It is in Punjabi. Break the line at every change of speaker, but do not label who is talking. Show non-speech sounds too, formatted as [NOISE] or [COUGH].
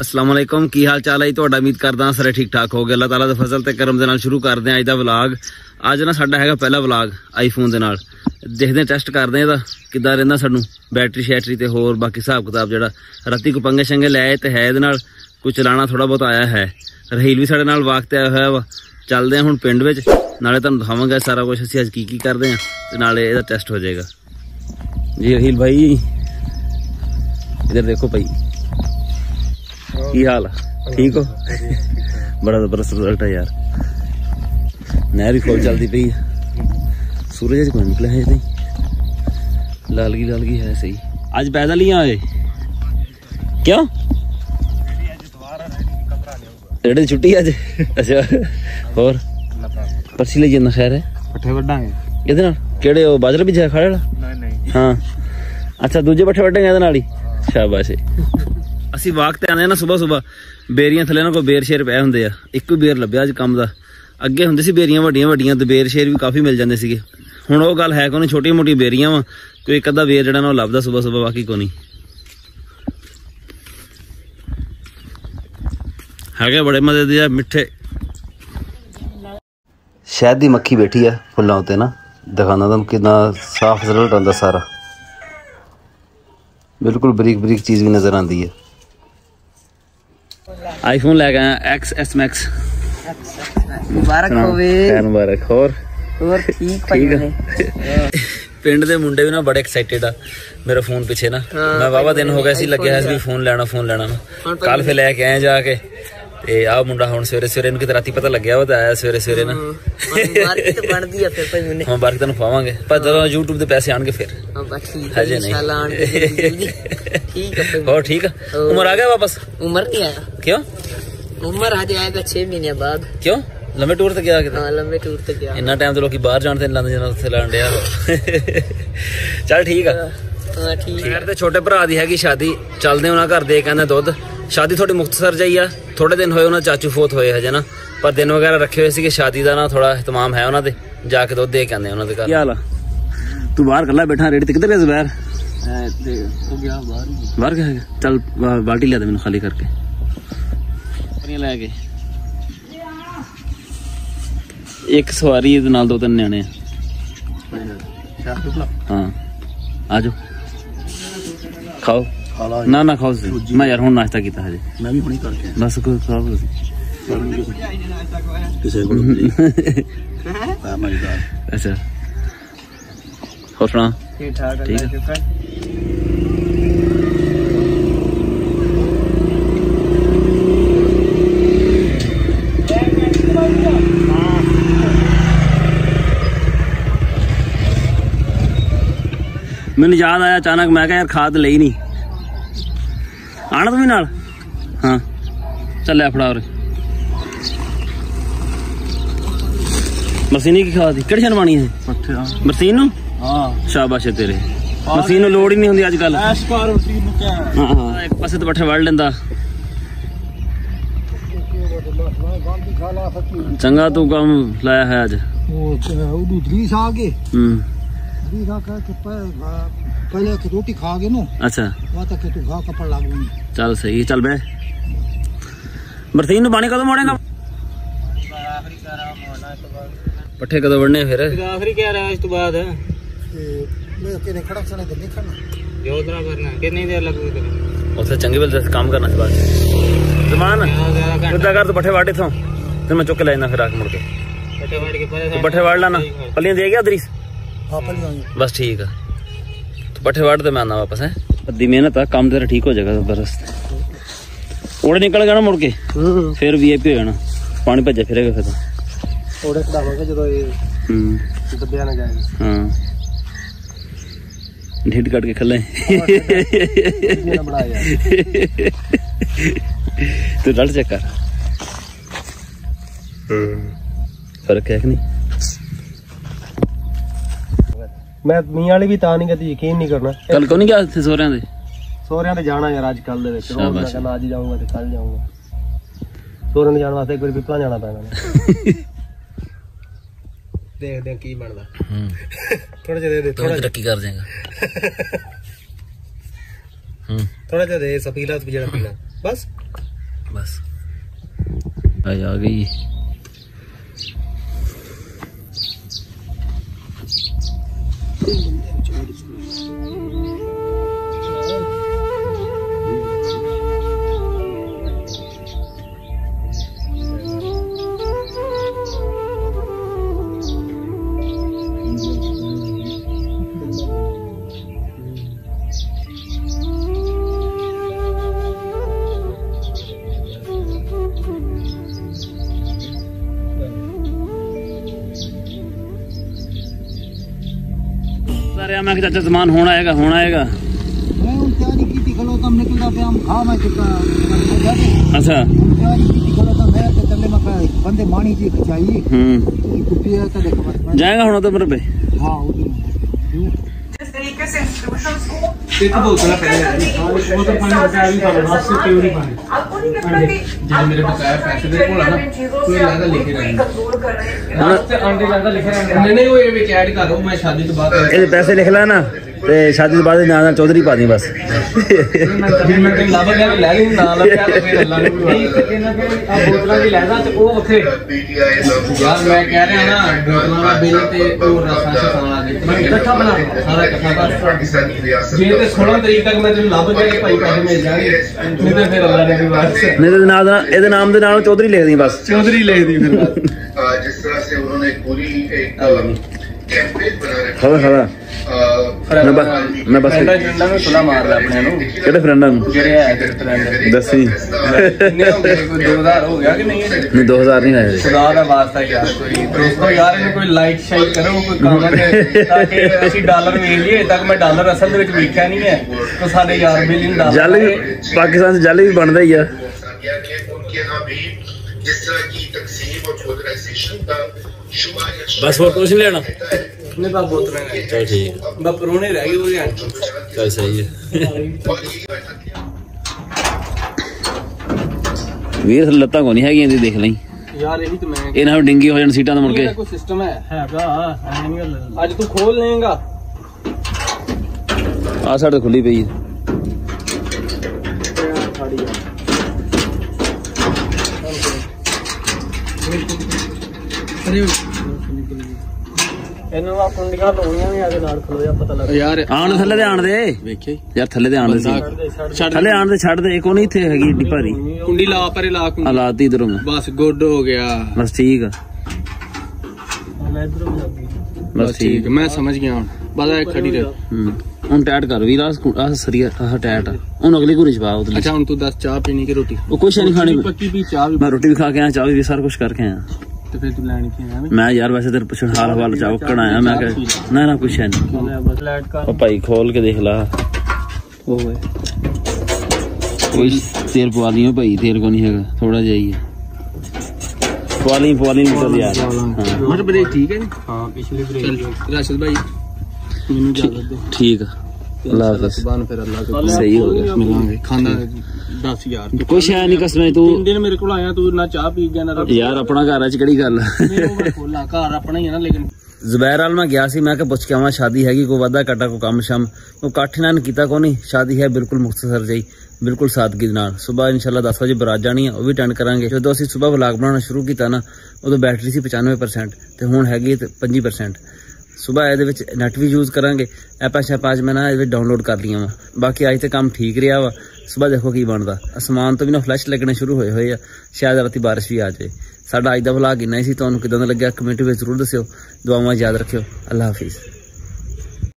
ਅਸਲਾਮ ਅਲੈਕੁਮ ਕੀ ਹਾਲ ਚਾਲ ਹੈ ਜੀ? ਤੁਹਾਡਾ ਉਮੀਦ ਕਰਦਾ ਸਾਰੇ ਠੀਕ ਠਾਕ ਹੋਗੇ ਅੱਲਾਹ ਤਾਲਾ ਦੇ ਫਜ਼ਲ ਤੇ ਕਰਮ ਦੇ ਨਾਲ ਸ਼ੁਰੂ ਕਰਦੇ ਹਾਂ ਅੱਜ ਦਾ ਵਲੌਗ। ਅੱਜ ਨਾ ਸਾਡਾ ਹੈਗਾ ਪਹਿਲਾ ਵਲੌਗ ਆਈਫੋਨ ਦੇ ਨਾਲ। ਦੇਖਦੇ ਹਾਂ ਟੈਸਟ ਕਰਦੇ ਹਾਂ ਇਹਦਾ, ਕਿੱਦਾਂ ਰਹਿੰਦਾ ਸਾਨੂੰ। ਬੈਟਰੀ ਸ਼ੈਟਰੀ ਤੇ ਹੋਰ ਬਾਕੀ ਹਿਸਾਬ ਕਿਤਾਬ ਜਿਹੜਾ। ਰਾਤੀ ਕੋ ਪੰਗੇ ਸ਼ੰਗੇ ਲੈ ਆਏ ਤੇ ਹੈ ਇਹਦੇ ਨਾਲ। ਕੋਈ ਚਲਾਣਾ ਥੋੜਾ ਬਹੁਤ ਆਇਆ ਹੈ। ਰਹੀਲ ਵੀ ਸਾਡੇ ਨਾਲ ਵਾਕ ਤੇ ਆਇਆ ਹੋਇਆ ਵਾ। ਚੱਲਦੇ ਹਾਂ ਹੁਣ ਪਿੰਡ ਵਿੱਚ। ਨਾਲੇ ਤੁਹਾਨੂੰ ਦਿਖਾਵਾਂਗਾ ਸਾਰਾ ਕੁਝ ਅਸੀਂ ਅੱਜ ਕੀ ਕੀ ਕਰਦੇ ਹਾਂ ਤੇ ਨਾਲੇ ਇਹਦਾ ਟੈਸਟ ਹੋ ਜਾਏਗਾ। ਜੀ ਰਹੀਲ ਭਾਈ, ਇਧਰ ਦੇਖੋ ਭਾਈ। ਕੀ ਹਾਲ ਠੀਕ ਹੋ? ਬੜਾ ਜ਼ਬਰਦਸਤ ਰਿਜ਼ਲਟ ਹੈ ਯਾਰ। ਨਹਿਰ ਵੀ ਫੁੱਲ ਚੱਲਦੀ ਪਈ ਸੂਰਜ ਅੱਜ ਕੋਈ ਨਿਕਲਿਆ ਹੈ ਨਹੀਂ। ਲਾਲਗੀ ਲਾਲਗੀ ਹੈ ਸਹੀ। ਅੱਜ ਪੈਦਲ ਹੀ ਆਏ ਕਿਉਂ? ਜਿਹੜੇ ਛੁੱਟੀ ਅੱਜ? ਅੱਛਾ ਹੋਰ? ਪਰਸੀ ਲਈ ਜਾਂਦਾ ਖੈਰ ਹੈ?
ਪੱਠੇ ਵੱਡਾਂਗੇ
ਇਹਦੇ ਨਾਲ? ਕਿਹੜੇ ਉਹ ਬਾਜਰਾ ਵੀ ਜਾ ਖੜੇ ਵਾਲਾ?
ਨਹੀਂ ਨਹੀਂ।
ਹਾਂ। ਅੱਛਾ ਦੂਜੇ ਪੱਠੇ ਵੱਢੇਗਾ ਇਹਦੇ ਨਾਲ ਹੀ? ਸ਼ਾਬਾਸ਼ ਅਸੀਂ ਵਾਕ ਤੇ ਆਨੇ ਨਾ ਸਵੇਰ ਸਵੇਰ ਬੇਰੀਆਂ ਥੱਲੇ ਨਾ ਕੋਈ ਬੇਰ ਸ਼ੇਰ ਪਏ ਹੁੰਦੇ ਆ। ਇੱਕੋ ਬੇਰ ਲੱਭਿਆ ਅੱਜ ਕੰਮ ਦਾ। ਅੱਗੇ ਹੁੰਦੇ ਸੀ ਬੇਰੀਆਂ ਵੱਡੀਆਂ ਵੱਡੀਆਂ ਤੇ ਬੇਰ ਸ਼ੇਰ ਵੀ ਕਾਫੀ ਮਿਲ ਜਾਂਦੇ ਸੀਗੇ। ਹੁਣ ਉਹ ਗੱਲ ਹੈ ਕੋਈ ਛੋਟੀਆਂ ਮੋਟੀਆਂ ਬੇਰੀਆਂ ਵਾ, ਕੋਈ ਇੱਕ ਅੱਧਾ ਬੇਰ ਜਿਹੜਾ ਨਾ ਉਹ ਲੱਭਦਾ ਸਵੇਰ ਸਵੇਰ ਬਾਕੀ ਕੋਈ ਨਹੀਂ ਹੈਗੇ ਬੜੇ ਮਜ਼ੇ ਦੇ ਆ, ਮਿੱਠੇ। ਸ਼ਹਿਦ ਦੀ ਮੱਖੀ ਬੈਠੀ ਆ ਫੁੱਲਾਂ ਉੱਤੇ ਨਾ ਦਿਖਾਣਾ ਤੁਹਾਨੂੰ ਕਿੰਨਾ ਸਾਫ਼ ਰਿਜ਼ਲਟ ਆਉਂਦਾ ਸਾਰਾ। ਬਿਲਕੁਲ ਬਰੀਕ ਬਰੀਕ ਚੀਜ਼ ਵੀ ਨਜ਼ਰ ਆਉਂਦੀ ਹੈ ਆਈਫੋਨ ਲੈ ਕੇ ਆਇਆ XS Max
ਮੁਬਾਰਕ ਹੋਵੇ।
ਮੁਬਾਰਕ ਹੋਰ?
ਹੋਰ ਠੀਕ ਭਾਈ
ਪਿੰਡ ਦੇ ਮੁੰਡੇ ਵੀ ਨਾ ਬੜੇ ਐਕਸਾਈਟਿਡ ਆ ਮੇਰੇ ਫੋਨ ਪਿੱਛੇ ਨਾ। ਮੈਂ ਵਾਵਾ ਦਿਨ ਹੋ ਗਿਆ ਸੀ ਲੱਗਿਆ ਸੀ ਫੋਨ ਲੈਣਾ ਫੋਨ ਲੈਣਾ ਨਾ। ਕੱਲ ਫੇ ਲੈ ਕੇ ਆਏ ਜਾ ਕੇ। ਤੇ ਆਹ ਮੁੰਡਾ ਹੁਣ ਸਵੇਰੇ ਸਵੇਰੇ ਨੂੰ ਕਿਤੇ ਰਾਤੀ ਪਤਾ ਲੱਗਿਆ ਉਹ ਤਾਂ ਆਇਆ ਸਵੇਰੇ ਸਵੇਰੇ ਨਾ।
ਮੁਬਾਰਕ ਤੇ ਬਣਦੀ ਆ ਫਿਰ ਭਾਈ ਮੈਨੇ
ਹੁਣ ਬਾਰਕ ਤੁਹਾਨੂੰ ਪਾਵਾਂਗੇ ਪਰ ਜਦੋਂ YouTube ਦੇ ਪੈਸੇ ਆਣਗੇ ਫਿਰ।
ਹਾਂ ਬਸ ਠੀਕ ਹੈ। ਇਨਸ਼ਾਅੱਲਾ ਹੈ
ਆ [LAUGHS] ਉਮਰ ਆ ਗਿਆ ਵਾਪਸ?
ਉਮਰ ਨਹੀਂ ਆਇਆ।
ਕਿਉਂ?
ਉਮਰ ਹਜੇ ਆਏਗਾ 6 ਮਹੀਨੇ ਬਾਅਦ।
ਕਿਉਂ? ਲੰਮੇ ਟੂਰ ਤੇ ਗਿਆ ਕਿਤੇ?
ਹਾਂ ਲੰਬੇ ਟੂਰ ਤੇ ਗਿਆ।
ਇੰਨਾ ਟਾਈਮ ਤੇ ਲੋਕੀ ਬਾਹਰ ਜਾਣ ਤੇ ਨੀ ਲਾਉਂਦੇ ਜਦੋਂ ਉੱਥੇ ਲਾਣ ਡਿਆ। ਚੱਲ ਠੀਕ ਆ।
ਹਾਂ ਠੀਕ
ਸ਼ਹਿਰ ਦੇ ਛੋਟੇ ਭਰਾ ਦੀ ਹੈਗੀ ਸ਼ਾਦੀ। ਚੱਲਦੇ ਉਹਨਾਂ ਘਰ ਦੇ ਕਹਿੰਦੇ ਦੁੱਧ। ਸ਼ਾਦੀ ਥੋੜੀ ਮੁਖਤਸਰ ਜਾਈ ਆ। ਥੋੜੇ ਦਿਨ ਹੋਏ ਉਹਨਾਂ ਚਾਚੂ ਫੋਤ ਹੋਏ ਹਜੇ ਨਾ। ਪਰ ਦਿਨ ਵਗੈਰਾ ਰੱਖੇ ਹੋਏ ਸੀਗੇ ਸ਼ਾਦੀ ਦਾ ਨਾ ਥੋੜਾ ਇhtਮਾਮ ਹੈ ਉਹਨਾਂ ਦੇ। ਜਾ ਕੇ ਦੁੱਧ ਦੇ ਕੇ ਆਂਦੇ ਉਹਨਾਂ ਦੇ ਘਰ। ਕੀ ਹਾਲ ਆ? ਤੂੰ ਬਾਹਰ ਕੱਲਾ ਬੈਠਾ ਰੇੜੀ ਤੇ ਕਿੱਧਰ ਗਿਆ ਜ਼ਬੈਰ?
ਤੇ ਹੋ ਗਿਆ ਬਾਹਰ ਹੀ
ਬਾਹਰ ਗਿਆ ਹੈਗਾ? ਚੱਲ ਬਾਲਟੀ ਲਿਆ ਦੇ ਮੈਨੂੰ ਖਾਲੀ ਕਰਕੇ। ਪਰੀਆਂ ਲੈ ਕੇ। ਇੱਕ ਸਵਾਰੀ ਦੇ ਨਾਲ ਦੋ ਤਿੰਨ ਨਿਆਣੇ ਆ। ਹਾਂ। ਆ ਜਾਓ। ਖਾਓ ਨਾ ਨਾ ਖਾਓ ਤੁਸੀਂ। ਮੈਂ ਯਾਰ ਹੁਣ ਨਾਸ਼ਤਾ ਕੀਤਾ ਹਜੇ।
ਮੈਂ ਵੀ ਹੁਣੀ ਕਰਕੇ
ਬਸ ਕੋਈ ਖਾਓ ਤੁਸੀਂ।
ਕਿਸੇ ਕੋਲ [LAUGHS] ਆ ਮਜ਼ੇਦਾਰ
ਅੱਛਾ। ਹੋਰ ਸੁਣਾ?
ਠੀਕ ਠਾਕ
ਆ।
ਸ਼ੁਕਰ।
ਮੈਨੂੰ ਯਾਦ ਆਇਆ ਅਚਾਨਕ ਮੈਂ ਕਿਹਾ ਯਾਰ ਖਾਦ ਲਈ ਨਹੀਂ ਆਣਾ ਤੂੰ ਵੀ ਨਾਲ? ਹਾਂ। ਚੱਲਿਆ ਫੜਾ ਉਰੇ। ਮਰਸੀਨੀ ਕੀ ਖਾਦ? ਕਿਹੜੀ ਸ਼ਨਵਾਣੀ ਹੈ?
ਪੱਠੇ
ਮਰਸੀਨ ਨੂੰ?
ਹਾਂ।
ਸ਼ਾਬਾਸ਼ ਹੈ ਤੇਰੇ। ਮਰਸੀਨ ਨੂੰ ਲੋੜ ਹੀ ਨਹੀਂ ਹੁੰਦੀ ਅੱਜ ਕੱਲ
ਐਸ਼ ਕਰ ਉਸੀ ਨੂੰ
ਹਾਂ ਹਾਂ। ਇੱਕ ਪਾਸੇ ਤੇ ਬੱਠੇ ਵੜ ਲੈਂਦਾ। ਚੰਗਾ ਤੂੰ ਕੰਮ ਲਾਇਆ ਹੈ ਅੱਜ।
ਉਹ ਉਦੋਂ ਦਰੀਸ ਆ ਗਏ
ਹੂੰ।
ਆ ਕੇ ਕਿ ਪ- ਪਹਿਲੇ ਕਿ ਰੋਟੀ ਖਾ ਗਏ ਨੂੰ
ਅੱਛਾ
ਵਾ ਤੱਕ ਤੂੰ ਘਾ ਕਪੜ ਲੱਗ ਗਈ
ਚੱਲ ਸਹੀ ਚੱਲ ਬੈ ਮਰਸੀਨ ਨੂੰ ਪਾਣੀ ਕਦੋਂ ਮੋੜੇਗਾ ਪੱਠੇ ਕਦੋਂ ਵੜਨੇ ਫਿਰ
ਆਖਰੀ ਕਹਿ ਰਿਹਾ ਇਸ ਤੋਂ ਬਾਅਦ
ਤੇ ਮੈਂ ਕਿਨੇ ਖੜਾ ਸਣੇ ਤੇ ਨਹੀਂ ਖੜਨਾ
ਯੋਧਰਾ ਕਰਨਾ ਕਿੰਨੀ ਦੇਰ ਲੱਗੂ ਤੇਰੇ
ਉੱਥੇ ਚੰਗੇ ਵੇਲੇ ਕੰਮ ਕਰਨਾ ਸੀ ਬਾਅਦ ਜ਼ਮਾਨ ਕਿੱਦਾਂ ਕਰ ਤੂੰ ਪੱਠੇ ਵਾੜ ਇਥੋਂ ਤੇ ਮੈਂ ਚੁੱਕ ਕੇ ਲੈ ਜਾਂਦਾ ਫਿਰ ਆ ਕੇ ਮੁੜ ਕੇ
ਪੱਟੇ ਵੜ ਕੇ
ਪੱਠੇ ਵਾੜ ਲੈਣਾ ਪੱਲੀਆਂ ਦੇ ਗਿਆ ਦਰੀਸ
ਆ ਪਹਿਲੀ ਆਈ
ਬਸ ਠੀਕ ਆ ਤੂੰ ਪੱਠੇ ਵਾੜ ਤੇ ਮੈਂ ਆਣਾ ਵਾਪਸ ਹੈ ਅੱਧੀ ਮਿਹਨਤ ਆ ਕੰਮ ਤੇਰਾ ਠੀਕ ਹੋ ਜਾਏਗਾ ਜ਼ਬਰਦਸਤ ਉਹੜੇ ਨਿਕਲ ਗਿਆ ਨਾ ਮੁੜ ਕੇ
ਹੂੰ
ਫਿਰ ਵੀਆਈਪੀ ਹੋ ਜਾਣਾ ਪਾਣੀ ਭੱਜਿਆ ਫਿਰੇਗਾ ਫਿਰ ਤਾਂ
ਉਹਦੇ ਕਢਾਵਾਂਗੇ ਜਦੋਂ ਇਹ
ਹੂੰ
ਦੱਬਿਆ ਨਾ ਜਾਏਗਾ
ਹਾਂ ਢਿੱਡ ਕੱਟ ਕੇ ਖੱਲੇ ਤੂੰ ਡਲ ਚੱਕਰ ਫ਼ਰਕ ਹੈ ਕਿ ਨਹੀਂ
ਮੈਂ ਮੀਆਂ ਵਾਲੀ ਵੀ ਤਾਂ ਨਹੀਂ ਕਦੀ ਯਕੀਨ ਨਹੀਂ ਕਰਨਾ।
ਕੱਲ ਕੋ ਨਹੀਂ ਗਿਆ ਇੱਥੇ ਸੋਹਰਿਆਂ ਦੇ?
ਸੋਹਰਿਆਂ ਤੇ ਜਾਣਾ ਯਾਰ ਅੱਜ ਕੱਲ ਦੇ ਵਿੱਚ। ਰੋਜ਼ ਮੈਂ। ਕਹਿੰਦਾ ਅੱਜ ਜਾਊਂਗਾ ਤੇ ਕੱਲ ਜਾਊਂਗਾ। ਸੋਹਰਿਆਂ ਦੇ ਜਾਣ ਵਾਸਤੇ ਇੱਕ ਵਾਰੀ ਪਿਪਲਾ ਜਾਣਾ ਪੈਣਾ [LAUGHS] ਦੇਖਦੇ ਆ ਕੀ ਬਣਦਾ।
ਹੂੰ।
ਥੋੜਾ ਜਿਹਾ ਦੇ ਦੇ
ਤੂੰ ਤਰੱਕੀ ਕਰ ਜਾਏਗਾ ਹੂੰ।
ਥੋੜਾ ਜਿਹਾ ਦੇ ਸਪੀਲਾ ਤੂੰ ਜਿਹੜਾ ਪੀਣਾ। ਬਸ।
ਬਸ। ਆ ਆ ਗਈ ਸਾਰੇ ਮੈਂ ਕਿਹਾ ਚਾਚਾ ਸਮਾਨ ਹੁਣ ਆਏਗਾ ਹੁਣ ਆਏਗਾ
ਮੈਂ ਹੁਣ ਤਿਆਰੀ ਕੀਤੀ ਖਲੋ ਤਾਂ ਨਿਕਲਦਾ ਪਿਆ ਖਾ ਮੈਂ ਚੁੱਕਾ
ਅੱਛਾ।
ਤਿਆਰੀ ਕੀਤੀ ਖਲੋ ਤਾਂ ਮੈਂ ਤੇ ਚੱਲੇ ਮੈਂ ਬੰਦੇ ਮਾਣੀ ਜੀ ਖਚਾਈ।
ਹੂੰ।
ਕੁੱਤੀ ਹੈ ਤਾਂ ਦੇਖ ਬਸ
ਜਾਏਗਾ ਹੁਣ ਉਧਰ ਪੇ
ਹਾਂ ਉਹਦੀ
के सेंट्रिब्यूशंस को
देखो बहुत बड़ा पहले
वो तो पानी बताया भी पानी हाथ से क्यों नहीं पानी आपको नहीं लगता कि
जैसे मेरे बताया पैसे दे को लाना कोई ज़्यादा लेके रहेंगे
कंट्रोल कर रहे हैं
आंटी ज़्यादा लेके रहेंगे नहीं नहीं वो ये भी क्या दिखा दो मैं शादी के
बाद ये पैसे लिख लाना ਤੇ ਸ਼ਾਦੀ ਤੋਂ ਬਾਅਦ ਨਾਲ ਨਾਲ ਚੌਧਰੀ ਪਾ ਦੀ ਬਸ
ਜਿਵੇਂ ਮੈਂ ਤੈਨੂੰ ਲੱਭ ਗਿਆ ਲੈ ਲਈ ਨਾ ਲੱਭਿਆ ਤੇ ਫਿਰ ਅੱਲਾ ਨੂੰ ਵੀ ਕਹਿੰਦਾ ਕਿ ਆ ਬੋਤਲਾਂ ਦੀ ਲੈਦਾ ਤੇ ਉਹ ਉੱਥੇ ਯਾਰ ਮੈਂ ਕਹਿ ਰਿਹਾ ਨਾ ਬੋਤਲਾਂ ਦਾ ਬਿੱਲ ਤੇ ਉਹ ਰਸਾਂ ਚ ਖਾਣ ਲੱਗੇ ਮੈਂ ਇਕੱਠਾ ਬਣਾ ਦੂੰਗਾ, ਸਾਰਾ ਇਕੱਠਾ ਕਰ ਜੇ ਤੇ 16 ਤਰੀਕ ਤੱਕ ਮੈਂ ਤੈਨੂੰ ਲੱਭ ਗਿਆ ਕਿ ਭਾਈ ਪੈਸੇ ਮਿਲ ਜਾਣਗੇ ਨਹੀਂ ਤੇ ਫਿਰ ਅੱਲਾ ਨੇ ਵੀ ਵਾਪਸ
ਨਹੀਂ ਤੇ ਨਾਲ ਦਾ ਇਹਦੇ ਨਾਮ ਦੇ ਨਾਲ ਚੌਧਰੀ ਲਿਖ ਦੀ ਬਸ
ਚੌਧਰੀ ਲੈ ਦੀ ਫਿਰ ਬਸ
अ, जिस तरह से उन्होंने पूरी एक [LAUGHS]
ਕੈਂਪੇਨ
ਬਣਾ
ਮੈਂ ਬਸ ਮੈਂ ਬਸ
ਫਰੈਂਡਾਂ ਫਰੈਂਡਾਂ ਨੂੰ ਸੁਣਾ ਮਾਰਦਾ ਆਪਣੇ ਨੂੰ।
ਕਿਹੜੇ ਫਰੈਂਡਾਂ ਨੂੰ?
ਜਿਹੜੇ ਹੈ ਤੇਰੇ ਫਰੈਂਡ।
ਦੱਸੀ।
ਕਿੰਨੇ ਹੋ ਗਏ? ਕੋਈ 2000 ਹੋ ਗਿਆ ਕਿ ਨਹੀਂ?
ਨਹੀਂ 2000 ਨਹੀਂ ਆਇਆ
ਖੁਦਾ ਦਾ ਵਾਸਤਾ ਯਾਰ ਕੋਈ। ਦੋਸਤੋ ਯਾਰ ਇਹਨੂੰ ਕੋਈ ਲਾਈਕ ਸ਼ੇਅਰ ਕਰੋ ਕੋਈ ਕਮੈਂਟ ਤਾਂ ਕਿ ਅਸੀਂ ਡਾਲਰ ਵੇਚ ਲਈਏ ਤੱਕ ਮੈਂ ਡਾਲਰ ਅਸਲ ਦੇ ਵਿੱਚ ਵੇਖਿਆ ਨਹੀਂ ਹੈ। ਤਾਂ ਸਾਡੇ ਯਾਰ ਮਿਲੀਅਨ ਡਾਲਰ
ਜਲ ਪਾਕਿਸਤਾਨ ਜਲ ਵੀ ਬਣਦਾ ਹੀ ਆ।
ਕਿ ਉਹਨਾਂ ਕੀ ਤਕਸੀਮ ਔਰ ਚੋਦਰਾਈਜੇਸ਼ਨ ਦਾ
ਬਸ ਹੋਰ ਕੁਝ ਨਹੀਂ ਲੈਣਾ?
ਨੇ ਬਾ ਬੋਤਲ ਲੈਣਾ।
ਚਲ ਠੀਕ ਹੈ
ਬਾ ਪਰੋਣੇ ਰਹਿ ਗਏ ਉਹਦੇ ਆਂਟੀ।
ਚਲ ਸਹੀ ਹੈ ਵੀਰ ਲੱਤਾਂ ਕੋ ਨਹੀਂ ਹੈਗੀਆਂ ਦੇਖ ਲਈ?
ਯਾਰ ਇਹੀ ਤੇ ਮੈਂ
ਇਹਨਾਂ ਨੂੰ ਡਿੰਗੀ ਹੋ ਜਾਣ ਸੀਟਾਂ ਤੋਂ ਮੁੜ ਕੇ।
ਕੋਈ ਸਿਸਟਮ ਹੈ?
ਹੈਗਾ
ਅੱਜ ਤੂੰ ਖੋਲ ਲੇਗਾ
ਆ ਸਾਡੇ ਖੁੱਲੀ ਪਈ ਹੈ
ਇਹਨੂੰ ਆ ਕੁੰਡੀਆਂ ਲਾਉਣੀਆਂ ਵੀ ਆਦੇ ਨਾਲ ਖਲੋ ਜਾ ਪਤਾ ਲੱਗ
ਯਾਰ
ਆਣ ਥੱਲੇ ਤੇ ਆਣ ਦੇ।
ਵੇਖੇ
ਯਾਰ ਥੱਲੇ ਤੇ ਆਣ ਦੇ ਸੀ।
ਛੱਡ
ਥੱਲੇ ਆਣ ਦੇ ਛੱਡ ਦੇ। ਇੱਕ ਉਹ ਨਹੀਂ ਇੱਥੇ ਹੈਗੀ ਏਡੀ ਭਾਰੀ?
ਕੁੰਡੀ ਲਾ ਪਰੇ ਲਾ ਕੁੰਡੀ।
ਹਾਲਾਤ ਇਧਰੋਂ
ਬਸ ਗੁੱਡ ਹੋ ਗਿਆ।
ਬਸ ਠੀਕ ਆ।
ਮੈਂ ਇਧਰੋਂ ਲੱਗੀ
ਬਸ ਠੀਕ
ਮੈਂ ਸਮਝ ਗਿਆ ਹੁਣ। ਬਾਦਾ ਇਹ ਖੜੀ ਰਹਿ।
ਹੂੰ ਹੁਣ ਟੈਟ ਕਰ ਵੀਰ ਆ ਸਰੀਆ ਆਹ ਟੈਟ ਆ। ਹੁਣ ਅਗਲੀ ਘੂਰੀ ਚ ਪਾ ਉਹਦੇ
ਅੱਛਾ ਹੁਣ ਤੂੰ ਦੱਸ ਚਾਹ ਪੀਣੀ ਕਿ ਰੋਟੀ?
ਉਹ ਕੁਛ ਨਹੀਂ ਖਾਣੀ।
ਪੱਕੀ ਵੀ ਚਾਹ ਵੀ।
ਮੈਂ ਰੋਟੀ ਵੀ ਖਾ ਕੇ ਆਇਆ ਚਾਹ ਵੀ ਸਾਰਾ ਕੁਝ ਕਰਕੇ ਆਇਆ।
ਤੇ ਫਿਰ ਤੂੰ ਲੈਣੀ ਕੀ ਹੈ
ਮੈਂ ਯਾਰ ਵੈਸੇ ਤੇਰੇ ਪੁੱਛਣ ਹਾਲ ਹਵਾਲ ਚਾਵਕਣ ਆਇਆ ਮੈਂ ਕਿਹਾ ਨਾ ਨਾ ਕੁਛ ਹੈ ਨਹੀਂ
ਬਸ। ਲਾਈਟ ਕਰ।
ਉਹ ਭਾਈ ਖੋਲ ਕੇ ਦੇਖ ਲਾ।
ਓਏ।
ਕੋਈ ਤੇਲ ਪਵਾ ਲਿਓ ਭਾਈ ਤੇਲ ਕੋ ਨਹੀਂ ਹੈਗਾ ਥੋੜਾ ਜਿਹਾ ਹੀ ਹੈ ਪਵਾ ਲਈ ਪਵਾ ਲਈ ਨਿਕਲ ਯਾਰ। ਹਾਂ।
ਮਤਲਬ ਬਰੇ ਠੀਕ ਹੈ ਨੀ?
ਹਾਂ ਪਿਛਲੀ ਬ੍ਰੇਕ
ਚੱਲ ਰਾਸ਼ਦ ਭਾਈ ਮੈਨੂੰ ਇਜਾਜ਼ਤ ਦੇ।
ਠੀਕ ਆ। ਅੱਲਾਹ ਹਾਫਿਜ਼।
ਸੁਬਾਨ ਫਿਰ ਅੱਲਾਹ ਕੇ
ਸਹੀ ਹੋ ਗਿਆ
ਮਿਲਾਂਗੇ। ਖਾਣਾ 10000
ਕੁਛ ਹੈ ਨਹੀਂ ਕਸਮੇ
ਤਿੰਨ
ਤੂੰ
ਦਿਨ ਮੇਰੇ ਕੋਲ ਆਇਆ ਤੂੰ ਨਾ ਚਾਹ ਪੀ ਗਿਆ ਨਾ ਰੋਟੀ।
ਯਾਰ ਆਪਣਾ ਘਰ ਚ ਕਿਹੜੀ ਗੱਲ
ਮੈਂ ਖੋਲਾ ਘਰ ਆਪਣਾ ਹੀ ਹੈ ਨਾ ਲੇਕਿਨ
ਜ਼ੁਬੈਰ ਵਾਲ ਮੈਂ ਗਿਆ ਸੀ ਮੈਂ ਕਿ ਪੁੱਛ ਕੇ ਆਵਾਂ ਸ਼ਾਦੀ ਹੈਗੀ ਕੋਈ ਵਾਦਾ ਘਟਾ ਕੋਈ ਕੰਮ ਸ਼ਮ? ਉਹ ਇਕੱਠ ਨਾਲ ਕੀਤਾ ਕੋ ਨਹੀਂ ਸ਼ਾਦੀ ਹੈ ਬਿਲਕੁਲ ਮੁਖਤਸਰ ਜਈ ਬਿਲਕੁਲ ਸਾਦਗੀ ਦੇ ਨਾਲ। ਸਵੇਰ ਇਨਸ਼ਾਅੱਲਾ 10 ਵਜੇ ਬਰਾਤ ਜਾਣੀ ਹੈ ਉਹ ਵੀ ਅਟੈਂਡ ਕਰਾਂਗੇ। ਜਦੋਂ ਅਸੀਂ ਸਵੇਰ ਵਲੌਗ ਬਣਾਉਣਾ ਸ਼ੁਰੂ ਕੀਤਾ ਨਾ ਉਦੋਂ ਬੈਟਰੀ ਸੀ 95% ਤੇ ਹੁਣ ਹੈਗੀ ਤੇ 25% ਸਵੇਰ ਇਹਦੇ ਵਿੱਚ ਨੈਟ ਵੀ ਯੂਜ਼ ਕਰਾਂਗੇ। ਐਪਾਂ ਸ਼ੈਪਾਂ ਅੱਜ ਮੈਂ ਨਾ ਇਹਦੇ ਵਿੱਚ ਡਾਊਨਲੋਡ ਕਰ ਲਈਆਂ ਵਾ। ਬਾਕੀ ਅੱਜ ਤੇ ਕੰਮ ਠੀਕ ਰਿਹਾ ਵਾ। ਸਵੇਰ ਦੇਖੋ ਕੀ ਬਣਦਾ। ਅਸਮਾਨ ਤੋਂ ਵੀ ਨਾ ਫਲੈਸ਼ ਲੱਗਣੇ ਸ਼ੁਰੂ ਹੋਏ ਹੋਏ ਆ। ਸ਼ਾਇਦ ਰਾਤੀ ਬਾਰਿਸ਼ ਵੀ ਆ ਜਾਵੇ ਸਾਡਾ ਅੱਜ ਦਾ ਵਲੌਗ ਇੰਨਾ ਹੀ ਸੀ। ਤੁਹਾਨੂੰ ਕਿਦਾਂ ਦਾ ਲੱਗਿਆ? ਕਮੈਂਟ ਵਿੱਚ ਜ਼ਰੂਰ ਦੱਸਿਓ। ਦੁਆਵਾਂ ਯਾਦ ਰੱਖਿਓ। ਅੱਲਾ ਹਾਫਿਜ਼।